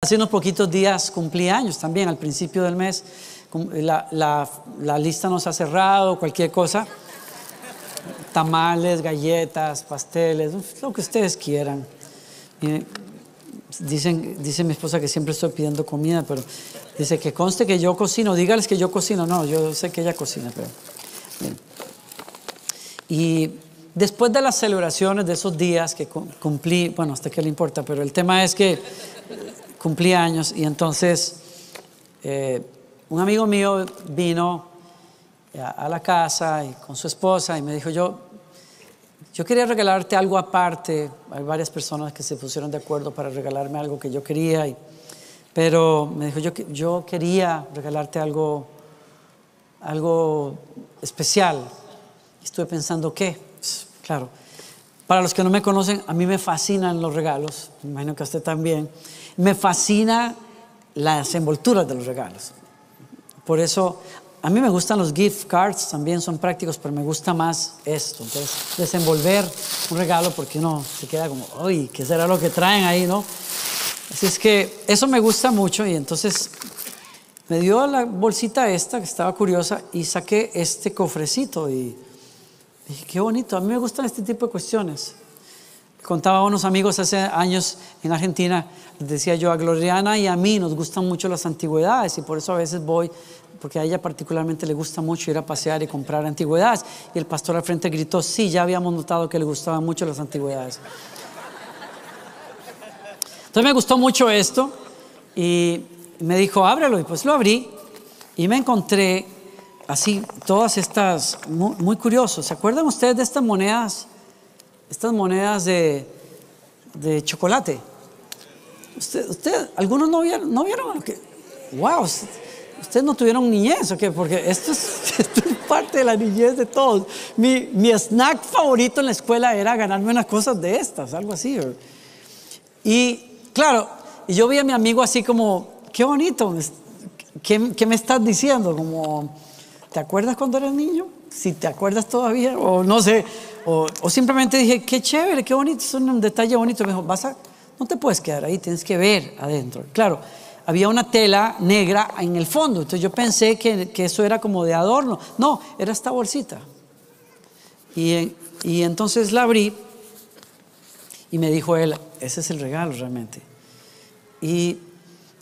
Hace unos poquitos días cumplí años también, al principio del mes. Cum- La, lista nos ha cerrado, cualquier cosa. Tamales, galletas, pasteles, lo que ustedes quieran. Dicen, dice mi esposa que siempre estoy pidiendo comida, pero dice que conste que yo cocino. Dígales que yo cocino. No, yo sé que ella cocina, pero. Y después de las celebraciones de esos días que cum- cumplí, bueno, hasta qué le importa, pero el tema es que cumplí años y entonces eh, un amigo mío vino a, a la casa con su esposa y me dijo, yo, yo quería regalarte algo aparte. Hay varias personas que se pusieron de acuerdo para regalarme algo que yo quería, y- pero me dijo, yo, yo quería regalarte algo, algo especial. Y Estuve pensando, ¿qué? Pues, Claro. Para los que no me conocen, a mí me fascinan los regalos, me imagino que a usted también. Me fascina las envolturas de los regalos. Por eso, a mí me gustan los gift cards, también son prácticos, pero me gusta más esto. Entonces, desenvolver un regalo porque uno se queda como, uy, ¿qué será lo que traen ahí, no? Así es que eso me gusta mucho y entonces me dio la bolsita esta, que estaba curiosa, y saqué este cofrecito y dije, qué bonito, a mí me gustan este tipo de cuestiones. Contaba a unos amigos hace años en Argentina, les decía yo, a Gloriana y a mí nos gustan mucho las antigüedades y por eso a veces voy, porque a ella particularmente le gusta mucho ir a pasear y comprar antigüedades. Y el pastor al frente gritó, sí, ya habíamos notado que le gustaban mucho las antigüedades. Entonces me gustó mucho esto y me dijo, ábrelo y pues lo abrí y me encontré así todas estas, muy, muy curioso. ¿Se acuerdan ustedes de estas monedas? Estas monedas de, chocolate. Usted, usted, algunos no vieron, no vieron que, wow, ustedes no tuvieron niñez, ¿o qué? Porque esto es, parte de la niñez de todos. Mi, mi snack favorito en la escuela era ganarme unas cosas de estas, algo así. Y claro, yo vi a mi amigo así como, qué bonito, ¿qué, qué me estás diciendo? Como, ¿te acuerdas cuando eras niño? Si te acuerdas todavía, o no sé, o, simplemente dije, qué chévere, qué bonito, es un detalle bonito. Me dijo, vas a, no te puedes quedar ahí, tienes que ver adentro. Claro, había una tela negra en el fondo, entonces yo pensé que, que eso era como de adorno. No, era esta bolsita. Y, y entonces la abrí y me dijo él, ese es el regalo realmente. Y,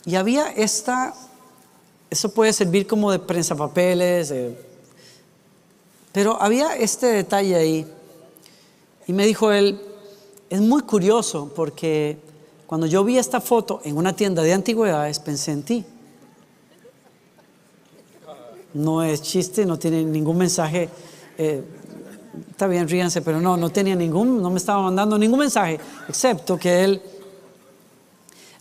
y había esta, eso puede servir como de prensapapeles, eh, pero había este detalle ahí. Y me dijo él, es muy curioso porque cuando yo vi esta foto en una tienda de antigüedades pensé en ti. No es chiste, no tiene ningún mensaje. eh, está bien, ríanse, pero no, no tenía ningún, no me estaba mandando ningún mensaje, excepto que él,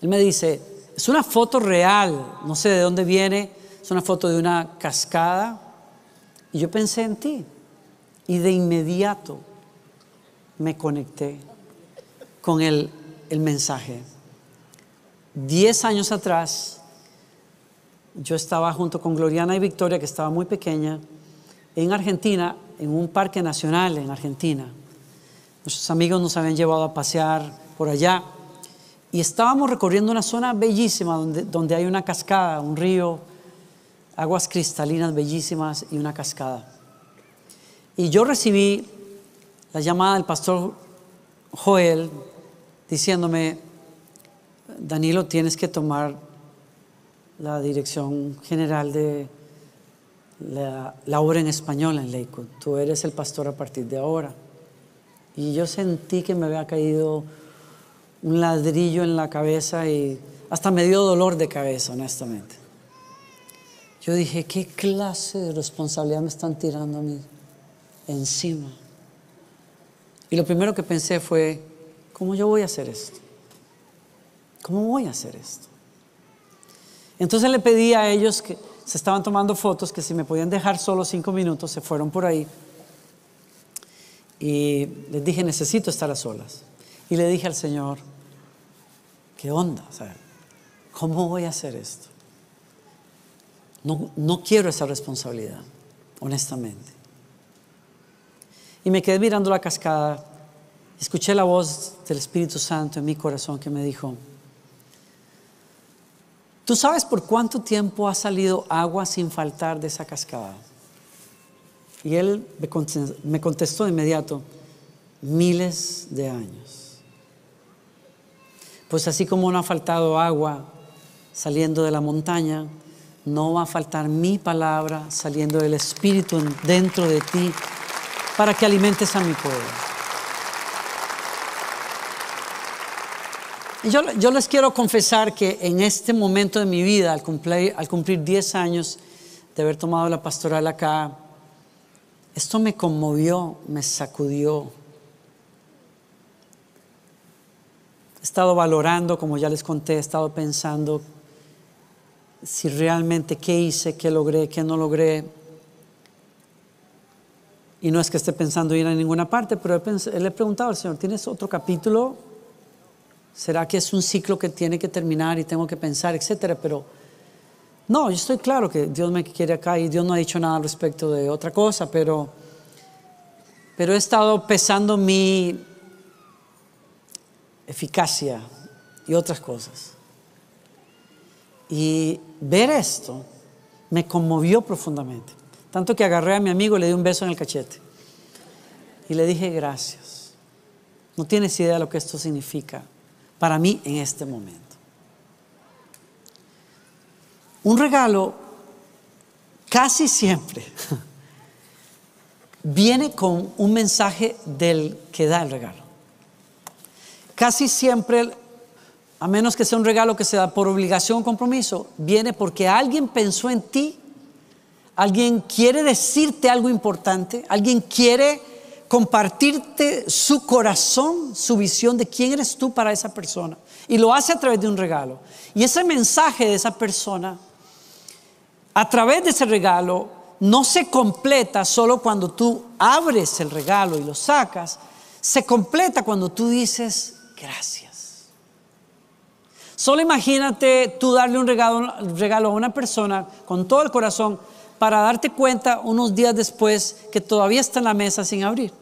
él me dice, es una foto real, no sé de dónde viene, es una foto de una cascada, y yo pensé en ti, y de inmediato me conecté con el, el mensaje. Diez años atrás, yo estaba junto con Gloriana y Victoria, que estaba muy pequeña, en Argentina, en un parque nacional en Argentina. Nuestros amigos nos habían llevado a pasear por allá y estábamos recorriendo una zona bellísima donde, donde hay una cascada, un río, aguas cristalinas bellísimas y una cascada. Y yo recibí la llamada del pastor Joel diciéndome, Danilo, tienes que tomar la dirección general de la, la, obra en español en Lakewood. Tú eres el pastor a partir de ahora. Y yo sentí que me había caído un ladrillo en la cabeza y hasta me dio dolor de cabeza, honestamente. Yo dije, ¿qué clase de responsabilidad me están tirando a mí encima? Y lo primero que pensé fue, ¿cómo yo voy a hacer esto? ¿Cómo voy a hacer esto? Entonces le pedí a ellos que se estaban tomando fotos, que si me podían dejar solo cinco minutos, se fueron por ahí. Y les dije, necesito estar a solas. Y le dije al Señor, ¿qué onda? ¿Cómo voy a hacer esto? No, no quiero esa responsabilidad, honestamente. Y me quedé mirando la cascada. Escuché la voz del Espíritu Santo en mi corazón que me dijo, ¿Tú sabes por cuánto tiempo ha salido agua sin faltar de esa cascada? Y él me contestó de inmediato, miles de años. Pues así como no ha faltado agua saliendo de la montaña, no va a faltar mi palabra saliendo del Espíritu dentro de ti para que alimentes a mi pueblo. Yo, les quiero confesar que en este momento de mi vida, al cumplir, al cumplir 10 años de haber tomado la pastoral acá, esto me conmovió, me sacudió. He estado valorando, como ya les conté, he estado pensando si realmente qué hice, qué logré, qué no logré. Y no es que esté pensando ir a ninguna parte, pero le he preguntado al Señor, ¿tienes otro capítulo? ¿Será que es un ciclo que tiene que terminar y tengo que pensar, etcétera? Pero no, yo estoy claro que Dios me quiere acá y Dios no ha dicho nada al respecto de otra cosa, pero, pero he estado pesando mi eficacia y otras cosas. Y ver esto me conmovió profundamente. Tanto que agarré a mi amigo y le di un beso en el cachete. Y le dije gracias. No tienes idea de lo que esto significa para mí en este momento. Un regalo casi siempre viene con un mensaje del que da el regalo. Casi siempre, a menos que sea un regalo que se da por obligación o compromiso, viene porque alguien pensó en ti, alguien quiere decirte algo importante, alguien quiere compartirte su corazón, su visión de quién eres tú para esa persona. Y lo hace a través de un regalo. Y ese mensaje de esa persona, a través de ese regalo, no se completa solo cuando tú abres el regalo y lo sacas, se completa cuando tú dices gracias. Solo imagínate tú darle un regalo, a una persona con todo el corazón para darte cuenta unos días después que todavía está en la mesa sin abrir.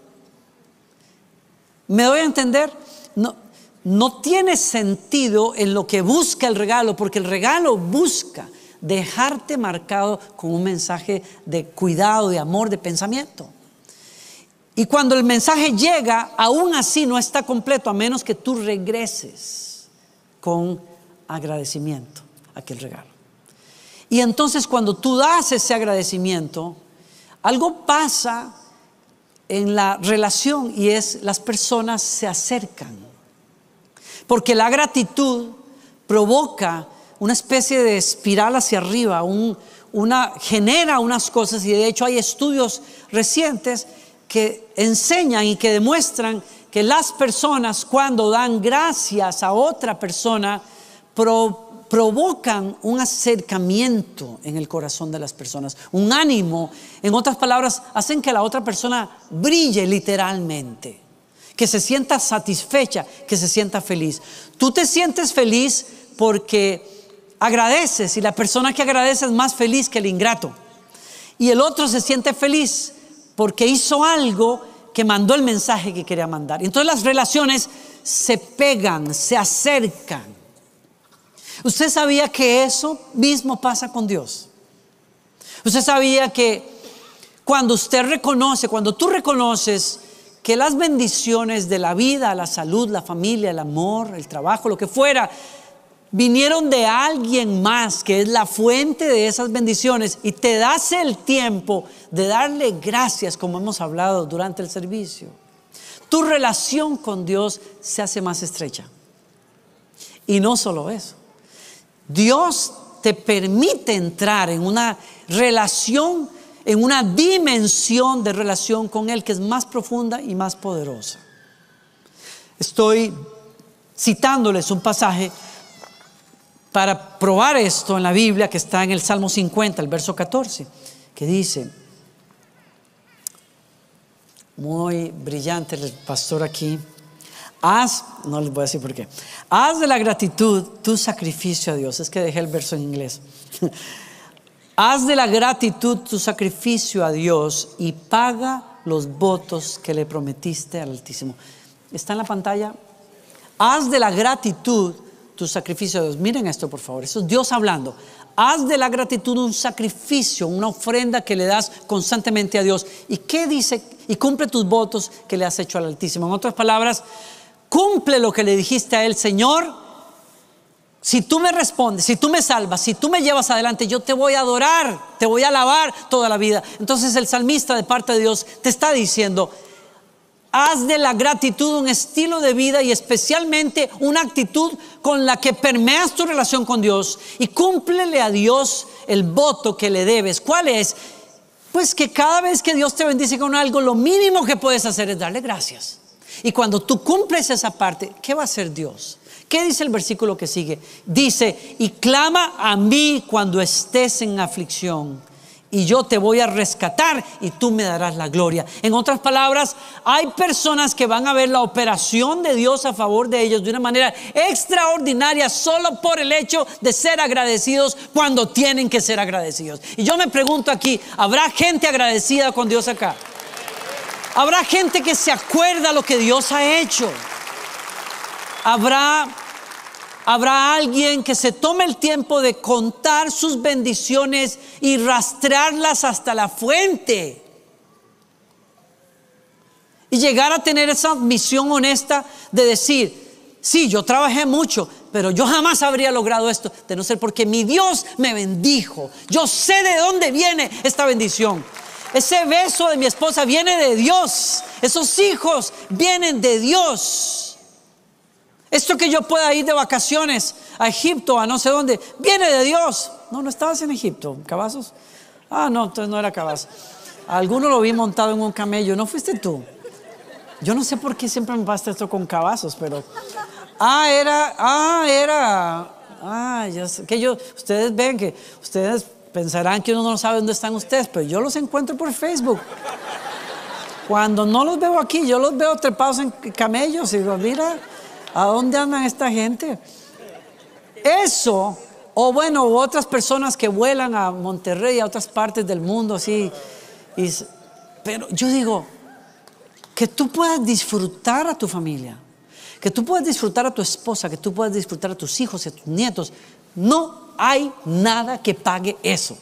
¿Me doy a entender? No, no tiene sentido en lo que busca el regalo, porque el regalo busca dejarte marcado con un mensaje de cuidado, de amor, de pensamiento. Y cuando el mensaje llega, aún así no está completo, a menos que tú regreses con agradecimiento a aquel regalo. Y entonces cuando tú das ese agradecimiento, algo pasa en la relación y es las personas se acercan. Porque la gratitud provoca una especie de espiral hacia arriba, una, genera unas cosas y de hecho hay estudios recientes que enseñan y que demuestran que las personas cuando dan gracias a otra persona provocan un acercamiento en el corazón de las personas, un ánimo, en otras palabras, hacen que la otra persona brille literalmente, que se sienta satisfecha, que se sienta feliz. Tú te sientes feliz porque agradeces y la persona que agradece es más feliz que el ingrato. Y el otro se siente feliz porque hizo algo que mandó el mensaje que quería mandar. Entonces las relaciones se pegan, se acercan. Usted sabía que eso mismo pasa con Dios. Usted sabía que cuando usted reconoce, cuando tú reconoces que las bendiciones de la vida, la salud, la familia, el amor, el trabajo, lo que fuera, vinieron de alguien más que es la fuente de esas bendiciones y te das el tiempo de darle gracias como hemos hablado durante el servicio. Tu relación con Dios se hace más estrecha. Y no solo eso. Dios te permite entrar en una relación, en una dimensión de relación con Él que es más profunda y más poderosa. Estoy citándoles un pasaje para probar esto en la Biblia que está en el Salmo 50, el verso 14, que dice, muy brillante el pastor aquí, Haz, no les voy a decir por qué, haz de la gratitud tu sacrificio a Dios. Es que dejé el verso en inglés. haz de la gratitud tu sacrificio a Dios y paga los votos que le prometiste al Altísimo. ¿Está en la pantalla? Haz de la gratitud tu sacrificio a Dios. Miren esto, por favor. Eso es Dios hablando. Haz de la gratitud un sacrificio, una ofrenda que le das constantemente a Dios. ¿Y qué dice? Y cumple tus votos que le has hecho al Altísimo. En otras palabras, cumple lo que le dijiste a Él, Señor. Si tú me respondes, si tú me salvas, si tú me llevas adelante, yo te voy a adorar, te voy a alabar toda la vida. Entonces el salmista de parte de Dios te está diciendo, haz de la gratitud un estilo de vida y especialmente una actitud con la que permeas tu relación con Dios y cúmplele a Dios el voto que le debes. ¿Cuál es? Pues que cada vez que Dios te bendice con algo, lo mínimo que puedes hacer es darle gracias. Y cuando tú cumples esa parte, ¿qué va a hacer Dios? ¿Qué dice el versículo que sigue? Dice, y clama a mí cuando estés en aflicción, y yo te voy a rescatar y tú me darás la gloria. En otras palabras, hay personas que van a ver la operación de Dios a favor de ellos de una manera extraordinaria solo por el hecho de ser agradecidos cuando tienen que ser agradecidos. Y yo me pregunto aquí, ¿habrá gente agradecida con Dios acá? ¿Habrá gente que se acuerda lo que Dios ha hecho? Habrá, habrá alguien que se tome el tiempo de contar sus bendiciones y rastrearlas hasta la fuente. Y llegar a tener esa misión honesta de decir, sí, yo trabajé mucho, pero yo jamás habría logrado esto, de no ser porque mi Dios me bendijo. Yo sé de dónde viene esta bendición. Ese beso de mi esposa viene de Dios. Esos hijos vienen de Dios. Esto que yo pueda ir de vacaciones a Egipto, a no sé dónde, viene de Dios. No, no estabas en Egipto, cabazos. Ah, no, entonces no era cabazo. Alguno lo vi montado en un camello, no fuiste tú. Yo no sé por qué siempre me pasa esto con cabazos, pero. Ah, era, ah, era. Ah, ya sé, que yo, ustedes ven que ustedes pensarán que uno no sabe dónde están ustedes, pero yo los encuentro por Facebook. Cuando no los veo aquí, yo los veo trepados en camellos y digo, mira, ¿A dónde andan esta gente? Eso, o bueno, otras personas que vuelan a Monterrey, a otras partes del mundo, así. pero yo digo, que tú puedas disfrutar a tu familia, que tú puedas disfrutar a tu esposa, que tú puedas disfrutar a tus hijos y a tus nietos. No hay nada que pague eso.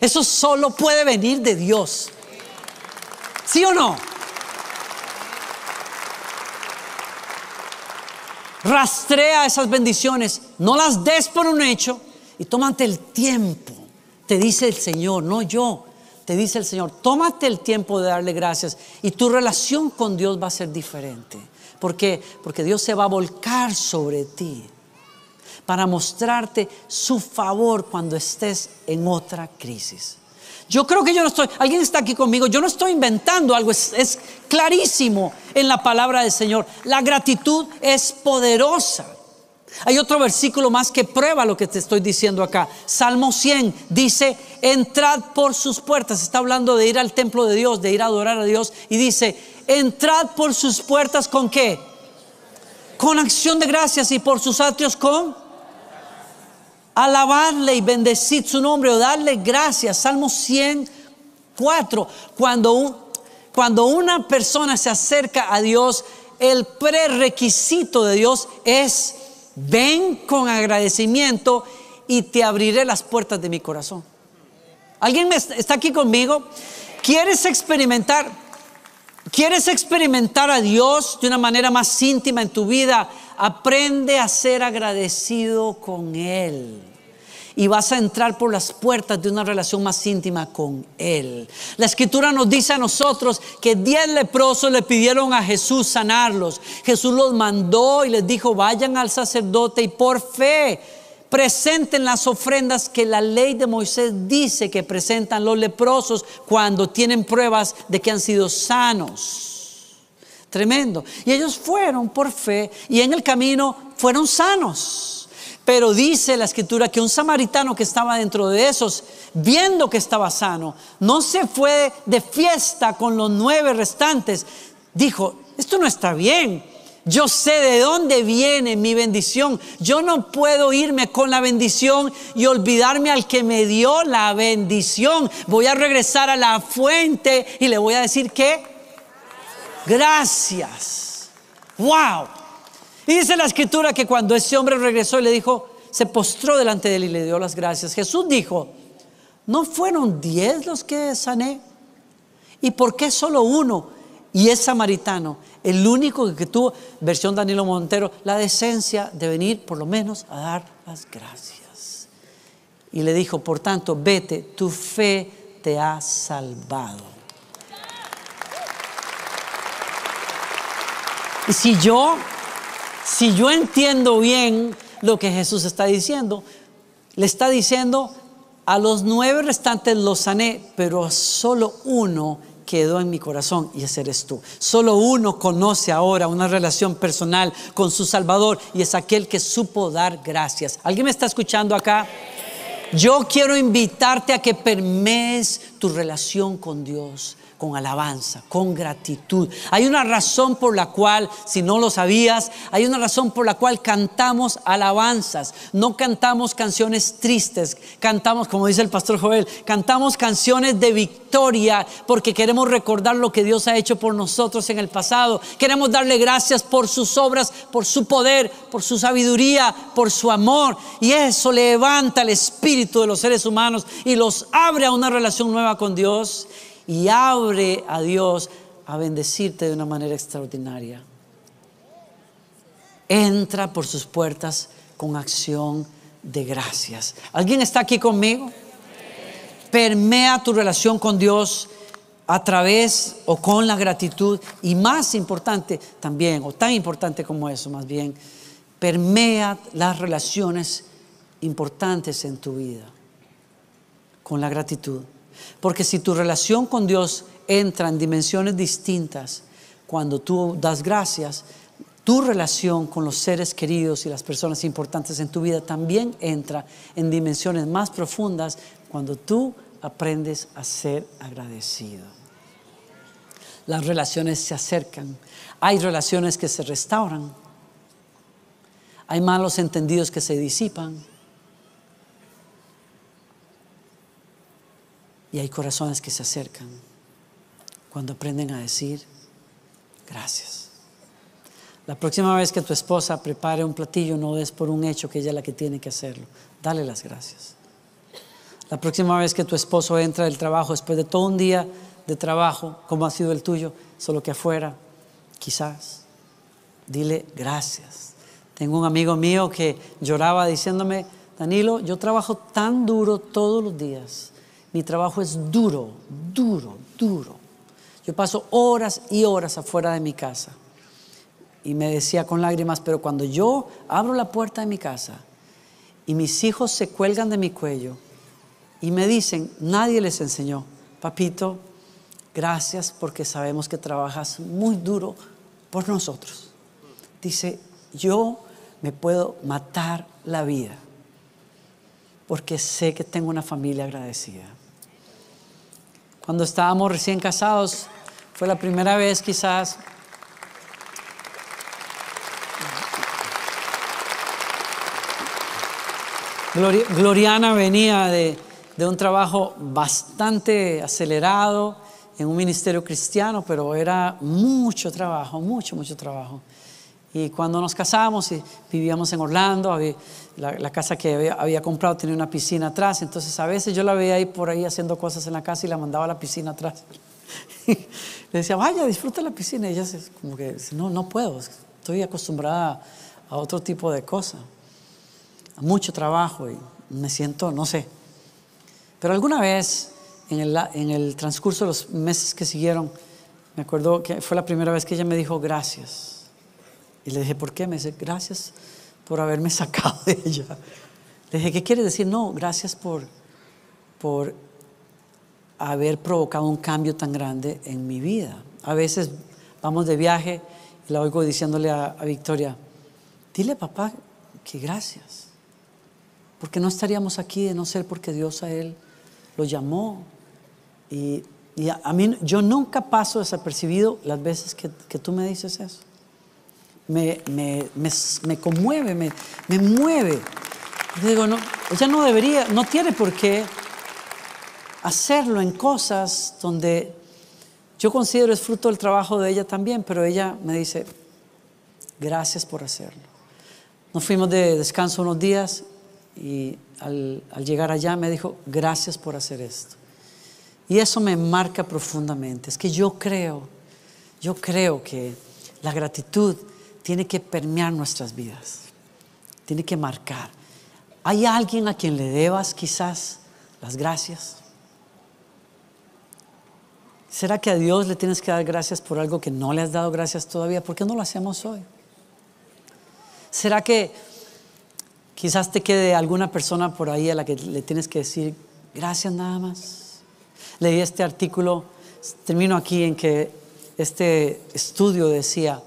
Eso solo puede venir de Dios. ¿Sí o no? Rastrea esas bendiciones, no las des por un hecho y tómate el tiempo. Te dice el Señor, no yo. Te dice el Señor, tómate el tiempo de darle gracias y tu relación con Dios va a ser diferente. ¿Por qué? Porque Dios se va a volcar sobre ti para mostrarte su favor cuando estés en otra crisis. Yo creo que yo no estoy, alguien está aquí conmigo, yo no estoy inventando algo, es, clarísimo en la palabra del Señor. La gratitud es poderosa. Hay otro versículo más que prueba lo que te estoy diciendo acá. Salmo 100 dice, entrad por sus puertas. Está hablando de ir al templo de Dios, de ir a adorar a Dios. Y dice, entrad por sus puertas con qué? Con acción de gracias y por sus atrios con alabarle y bendecir su nombre o darle gracias. Salmo 104, cuando, cuando una persona se acerca a Dios, el prerequisito de Dios es, ven con agradecimiento y te abriré las puertas de mi corazón. ¿Alguien está aquí conmigo? ¿Quieres experimentar? ¿Quieres experimentar a Dios de una manera más íntima en tu vida? Aprende a ser agradecido con Él y vas a entrar por las puertas de una relación más íntima con Él. La escritura nos dice a nosotros que diez leprosos le pidieron a Jesús sanarlos. Jesús los mandó y les dijo, vayan al sacerdote y por fe presenten las ofrendas que la ley de Moisés dice que presentan los leprosos cuando tienen pruebas de que han sido sanos. Tremendo. Y ellos fueron por fe y en el camino fueron sanos. Pero dice la escritura que un samaritano que estaba dentro de esos, viendo que estaba sano, no se fue de fiesta con los nueve restantes. Dijo, esto no está bien. Yo sé de dónde viene mi bendición. Yo no puedo irme con la bendición y olvidarme al que me dio la bendición. Voy a regresar a la fuente y le voy a decir que gracias. Wow. Y dice la escritura que cuando ese hombre regresó y le dijo, se postró delante de él y le dio las gracias. Jesús dijo, ¿no fueron diez los que sané? ¿Y por qué solo uno? Y es samaritano, el único que tuvo, versión Danilo Montero, la decencia de venir por lo menos a dar las gracias. Y le dijo, por tanto, vete, tu fe te ha salvado. Y si yo, si yo entiendo bien lo que Jesús está diciendo, le está diciendo, a los nueve restantes los sané, pero solo uno quedó en mi corazón y ese eres tú. Solo uno conoce ahora una relación personal con su Salvador y es aquel que supo dar gracias. ¿Alguien me está escuchando acá? Yo quiero invitarte a que permees tu relación con Dios con alabanza, con gratitud. Hay una razón por la cual, si no lo sabías, hay una razón por la cual cantamos alabanzas. No cantamos canciones tristes, cantamos, como dice el pastor Joel, cantamos canciones de victoria porque queremos recordar lo que Dios ha hecho por nosotros en el pasado. Queremos darle gracias por sus obras, por su poder, por su sabiduría, por su amor. Y eso levanta el espíritu de los seres humanos y los abre a una relación nueva con Dios y abre a Dios a bendecirte de una manera extraordinaria. Entra por sus puertas con acción de gracias. ¿Alguien está aquí conmigo? Permea tu relación con Dios a través o con la gratitud y más importante también, o tan importante como eso más bien, permea las relaciones importantes en tu vida con la gratitud. Porque si tu relación con Dios entra en dimensiones distintas, cuando tú das gracias, tu relación con los seres queridos y las personas importantes en tu vida también entra en dimensiones más profundas cuando tú aprendes a ser agradecido. Las relaciones se acercan, hay relaciones que se restauran, hay malos entendidos que se disipan, Y hay corazones que se acercan cuando aprenden a decir gracias. La próxima vez que tu esposa prepare un platillo, no es por un hecho que ella es la que tiene que hacerlo. Dale las gracias. La próxima vez que tu esposo entra del trabajo, después de todo un día de trabajo, como ha sido el tuyo, solo que afuera, quizás, dile gracias. Tengo un amigo mío que lloraba diciéndome, Danilo, yo trabajo tan duro todos los días mi trabajo es duro, duro, duro. Yo paso horas y horas afuera de mi casa. Y me decía con lágrimas, pero cuando yo abro la puerta de mi casa y mis hijos se cuelgan de mi cuello y me dicen, nadie les enseñó, papito, gracias porque sabemos que trabajas muy duro por nosotros. Dice, yo me puedo matar la vida porque sé que tengo una familia agradecida. Cuando estábamos recién casados, fue la primera vez quizás Gloriana venía de, de, un trabajo bastante acelerado en un ministerio cristiano, pero era mucho trabajo, mucho, mucho trabajo. Y cuando nos casamos y vivíamos en Orlando, la, casa que había, comprado tenía una piscina atrás, entonces a veces yo la veía ahí por ahí haciendo cosas en la casa y la mandaba a la piscina atrás. Le decía, vaya, disfruta la piscina. Y ella como que, no, no puedo, estoy acostumbrada a otro tipo de cosas, a mucho trabajo y me siento, no sé. Pero alguna vez, en el, transcurso de los meses que siguieron, me acuerdo que fue la primera vez que ella me dijo gracias. Y le dije, ¿por qué? Me dice, gracias por haberme sacado de ella. Le dije, ¿qué quiere decir? No, gracias por, por haber provocado un cambio tan grande en mi vida. A veces vamos de viaje y la oigo diciéndole a, Victoria, dile papá que gracias, porque no estaríamos aquí de no ser porque Dios a él lo llamó. Y, a, mí, yo nunca paso desapercibido las veces que, que tú me dices eso me, me, conmueve, me, mueve. Digo, no, ella no debería, no tiene por qué hacerlo en cosas donde yo considero es fruto del trabajo de ella también, pero ella me dice, gracias por hacerlo. Nos fuimos de descanso unos días y al, llegar allá me dijo, gracias por hacer esto. Y eso me marca profundamente. Es que yo creo, yo creo que la gratitud tiene que permear nuestras vidas, tiene que marcar. ¿Hay alguien a quien le debas quizás las gracias? ¿Será que a Dios le tienes que dar gracias por algo que no le has dado gracias todavía? ¿Por qué no lo hacemos hoy? ¿Será que quizás te quede alguna persona por ahí a la que le tienes que decir gracias nada más? Leí este artículo, termino aquí en que este estudio decía,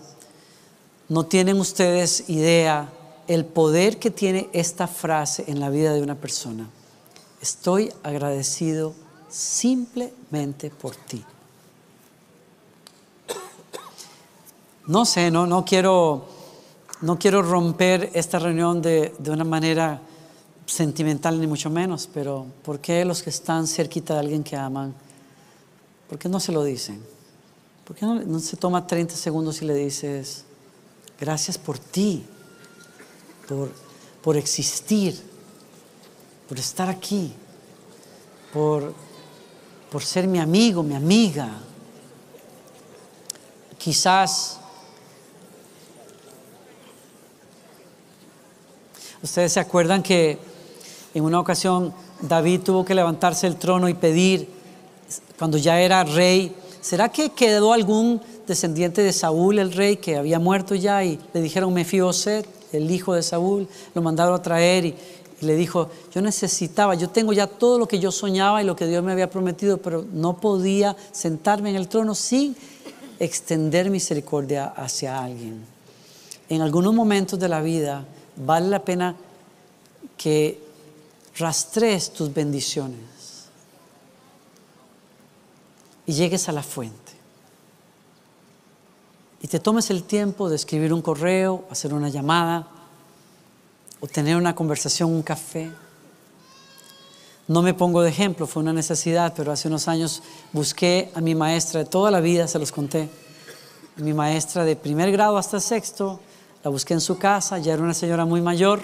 no tienen ustedes idea el poder que tiene esta frase en la vida de una persona. Estoy agradecido simplemente por ti. No sé, no, no, quiero, no quiero romper esta reunión de, de una manera sentimental ni mucho menos, pero ¿por qué los que están cerquita de alguien que aman, por qué no se lo dicen? ¿Por qué no, se toma 30 segundos y le dices, gracias por ti, por, por existir, por estar aquí, por, por ser mi amigo, mi amiga? Quizás Ustedes se acuerdan que en una ocasión David tuvo que levantarse del trono y pedir, cuando ya era rey, ¿será que quedó algún descendiente de Saúl, el rey, que había muerto ya? Y le dijeron Mefiboset, el hijo de Saúl, lo mandaron a traer y le dijo, yo necesitaba, yo tengo ya todo lo que yo soñaba y lo que Dios me había prometido, pero no podía sentarme en el trono sin extender misericordia hacia alguien. En algunos momentos de la vida, vale la pena que rastrees tus bendiciones y llegues a la fuente. Y te tomes el tiempo de escribir un correo, hacer una llamada o tener una conversación, un café. No me pongo de ejemplo, fue una necesidad, pero hace unos años busqué a mi maestra de toda la vida, se los conté. Mi maestra de primer grado hasta sexto, la busqué en su casa, ya era una señora muy mayor.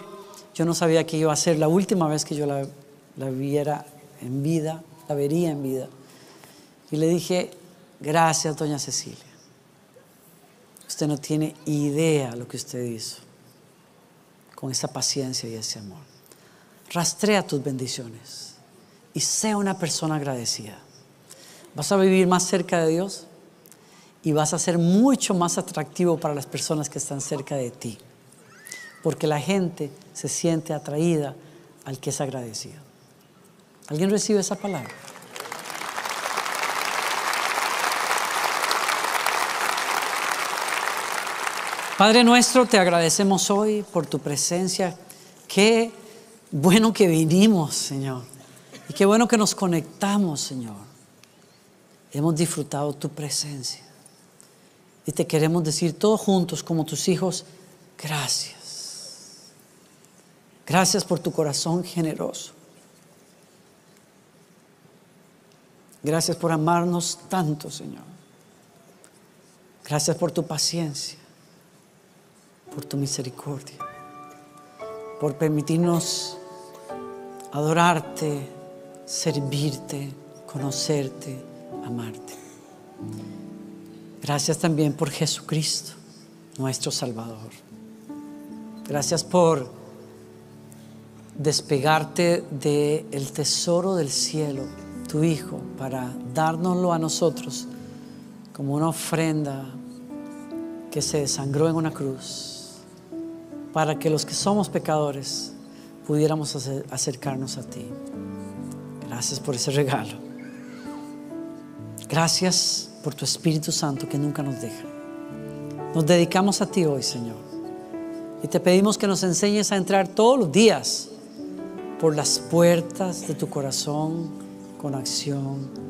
Yo no sabía que iba a ser la última vez que yo la, la viera en vida, la vería en vida. Y le dije, gracias, doña Cecilia. Usted no tiene idea lo que usted hizo con esa paciencia y ese amor. Rastrea tus bendiciones y sea una persona agradecida. ¿Vas a vivir más cerca de Dios? Y vas a ser mucho más atractivo para las personas que están cerca de ti. Porque la gente se siente atraída al que es agradecido. ¿Alguien recibe esa palabra? Padre nuestro, te agradecemos hoy por tu presencia. Qué bueno que vinimos, Señor. Y qué bueno que nos conectamos, Señor. Hemos disfrutado tu presencia. Y te queremos decir todos juntos como tus hijos, gracias. Gracias por tu corazón generoso. Gracias por amarnos tanto, Señor. Gracias por tu paciencia, por tu misericordia, por permitirnos adorarte, servirte, conocerte, amarte. Gracias también por Jesucristo, nuestro Salvador. Gracias por despegarte del tesoro del cielo, tu Hijo, para dárnoslo a nosotros como una ofrenda que se desangró en una cruz, para que los que somos pecadores pudiéramos acercarnos a ti. Gracias por ese regalo. Gracias por tu Espíritu Santo que nunca nos deja. Nos dedicamos a ti hoy, Señor. Y te pedimos que nos enseñes a entrar todos los días por las puertas de tu corazón con acción